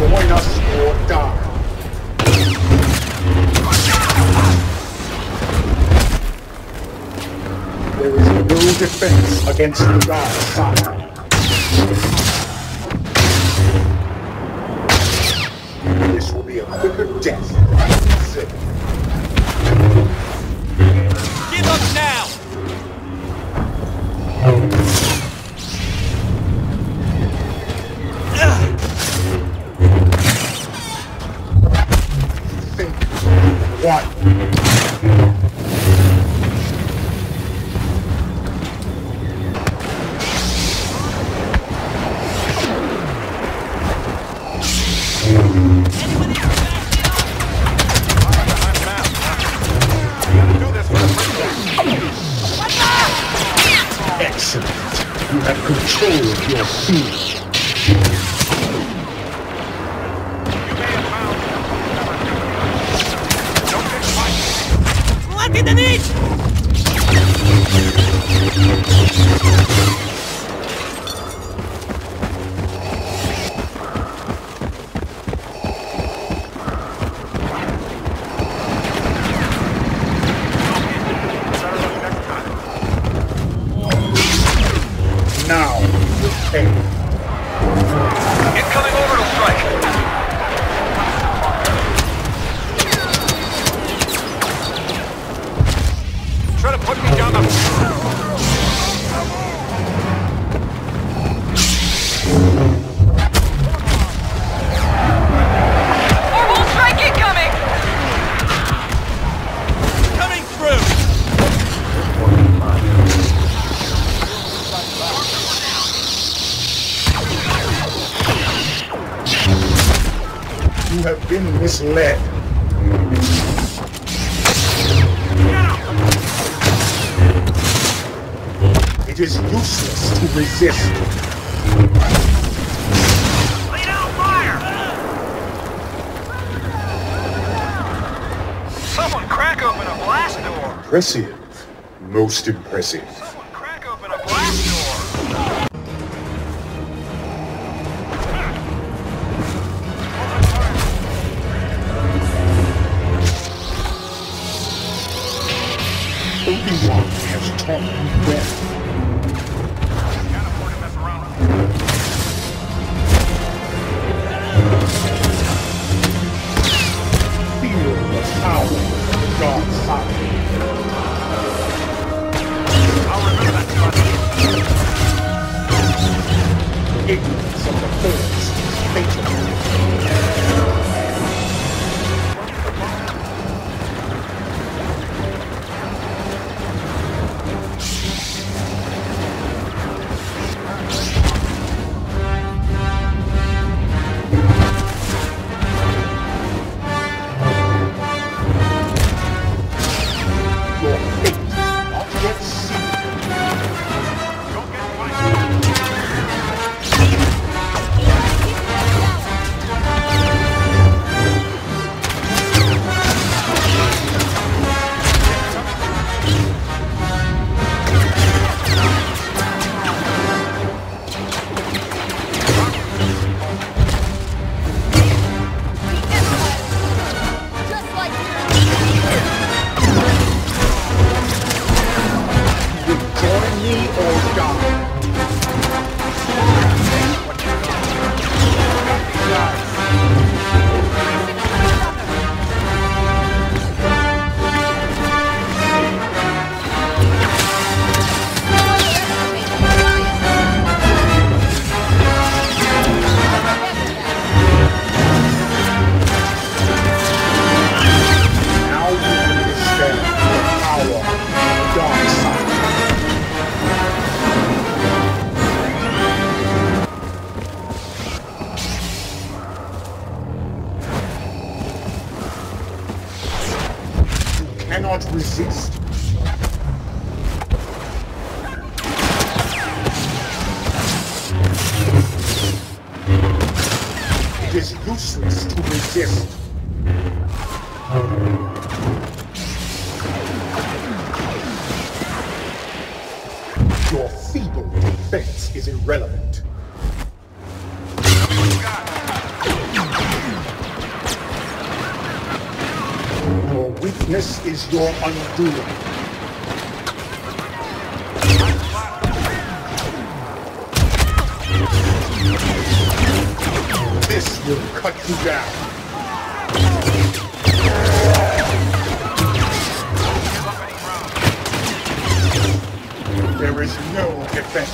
Join us or die. There is no defense against the dark side. This will be a quicker death than Give up now! What? you have been misled. It is useless to resist. Lead out fire! Someone crack open a blast door! Impressive. Most impressive. Weakness is your undoing. This will cut you down. There is no defense.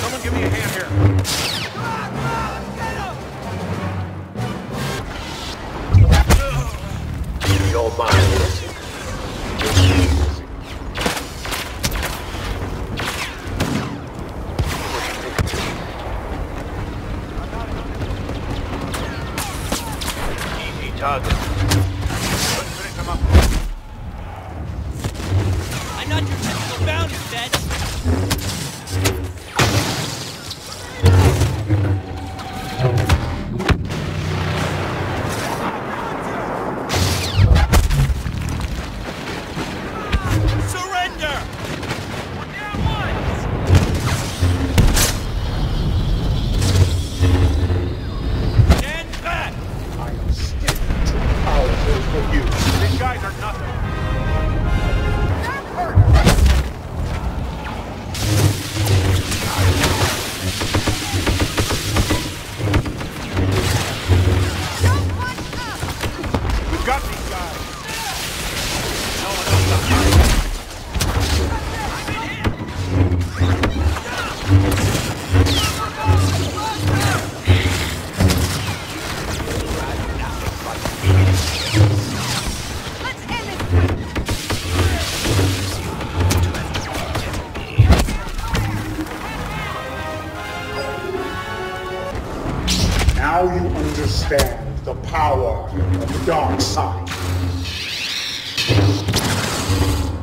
Someone give me a hand here. Your mind of the dark side.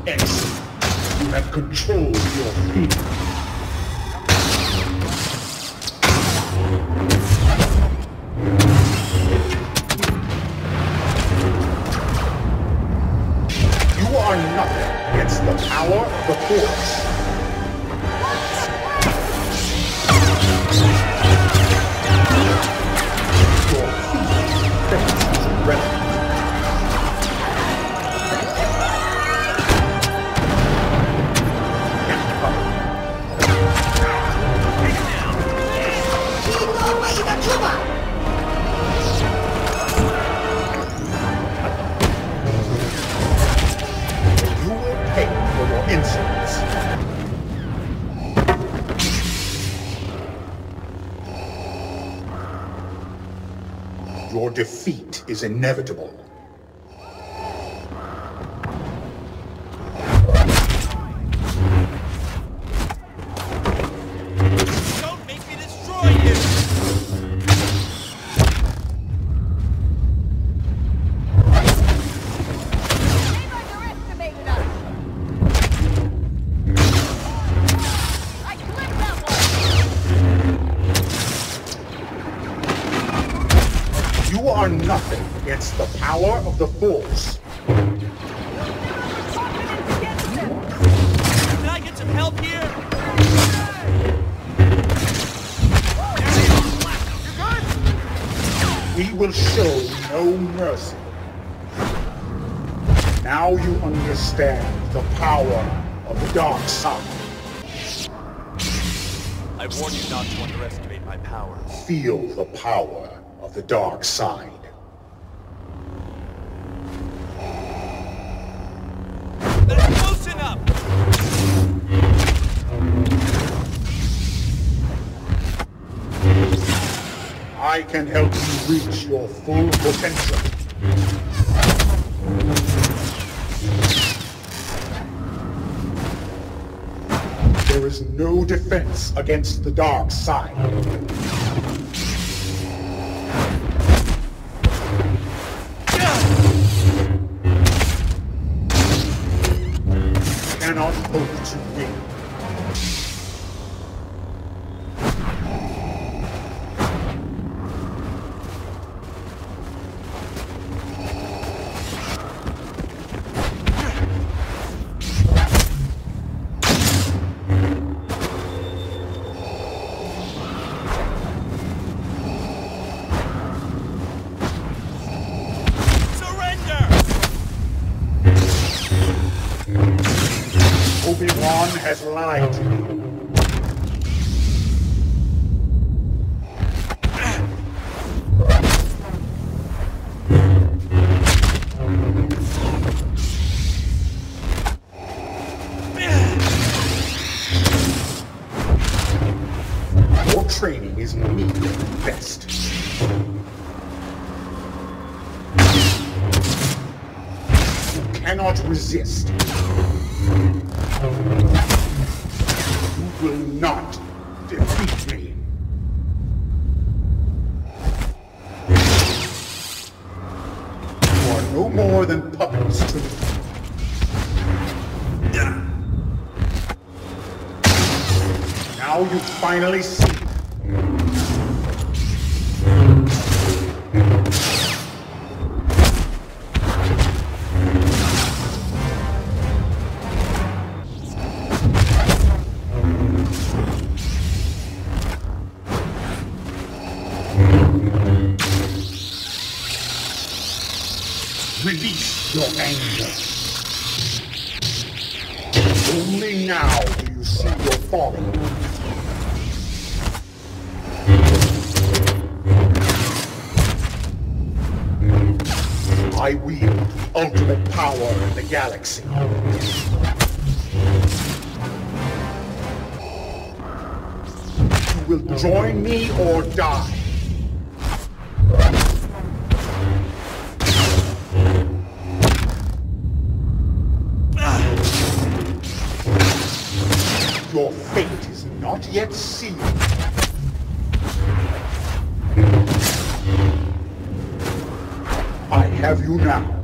Excellent. You have controlled your fear. Inevitable. Will show no mercy. Now you understand the power of the dark side. I warn you not to underestimate my powers. Feel the power of the dark side. I can help you reach your full potential. There is no defense against the dark side. Obi-Wan has lied. Your training is needed best. You cannot resist. You will not defeat me. You are no more than puppets to me. Now you finally your anger. Only now do you see your folly. I wield ultimate power in the galaxy. You will join me or die. Not yet seen. I have you now.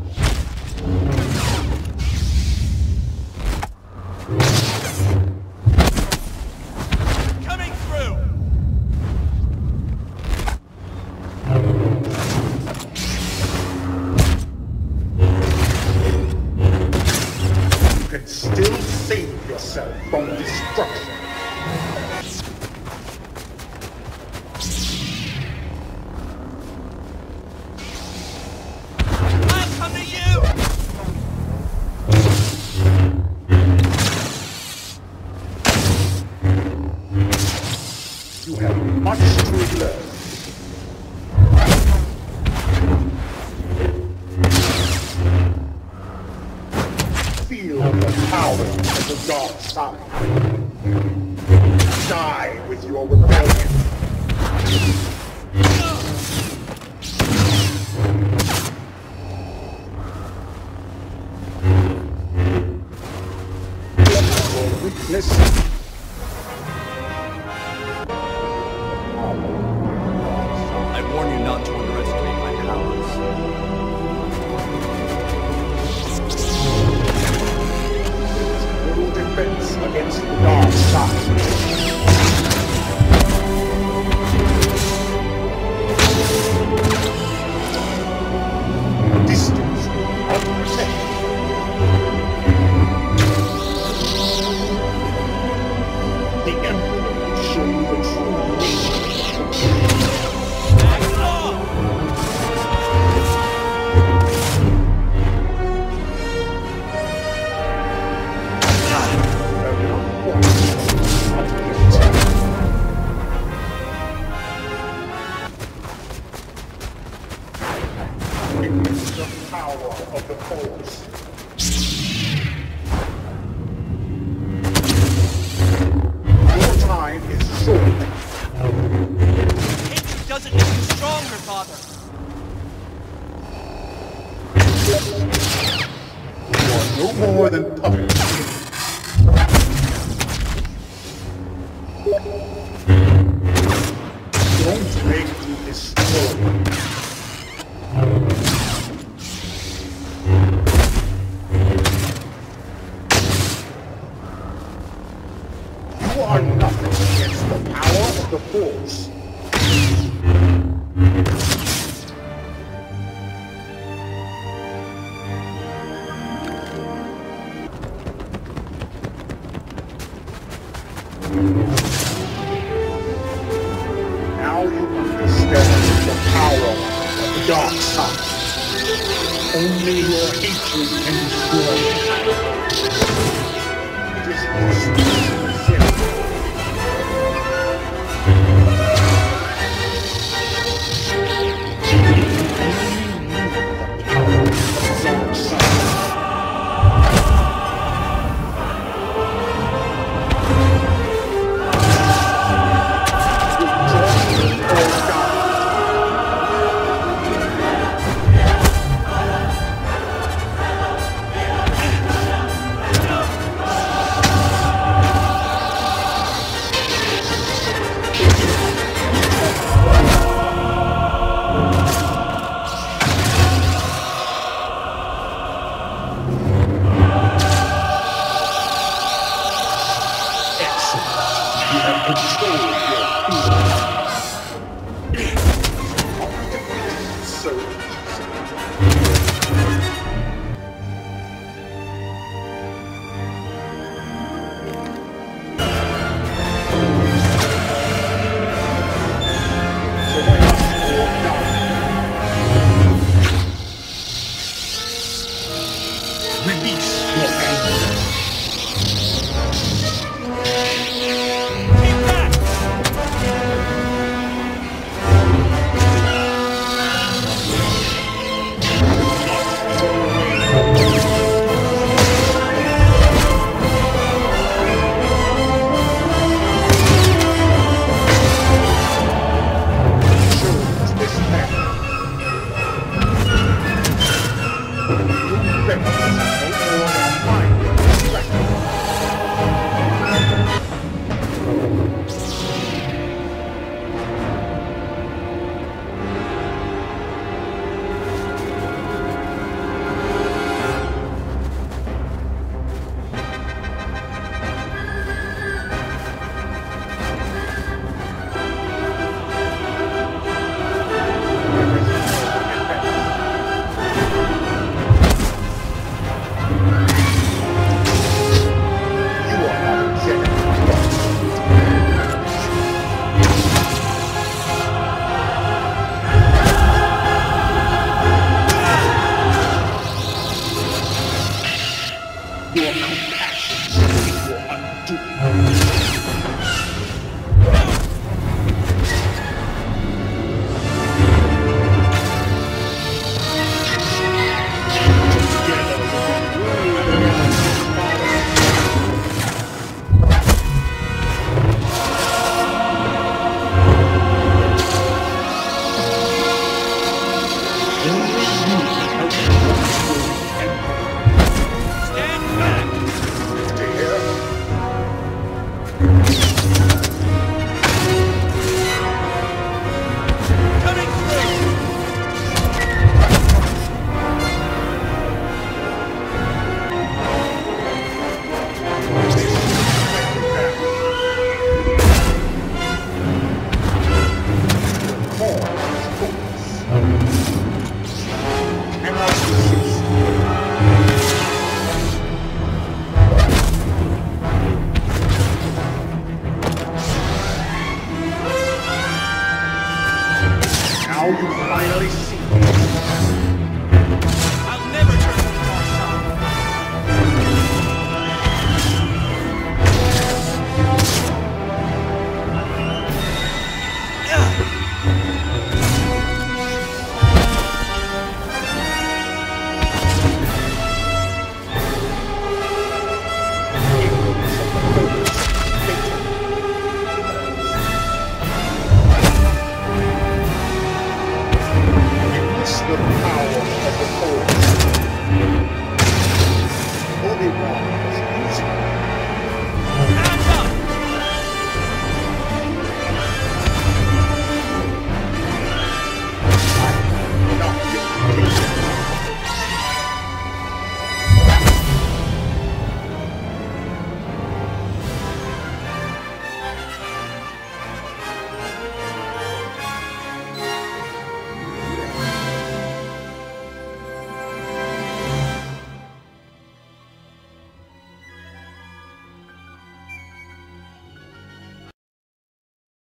Your Emperor will show you no more than puppets. Don't make me destroy you. Dark side. Only your hatred can destroy it. It now you finally see me.